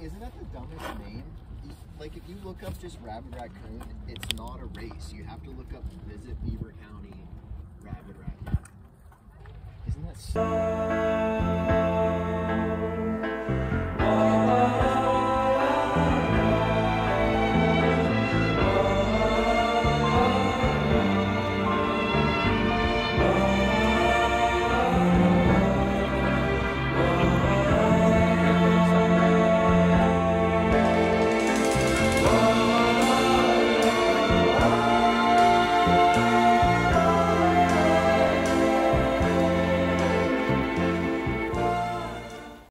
isn't that the dumbest name? Like if you look up just rabid raccoon, it's not a race. You have to look up visit Beaver County rabid raccoon. Isn't that so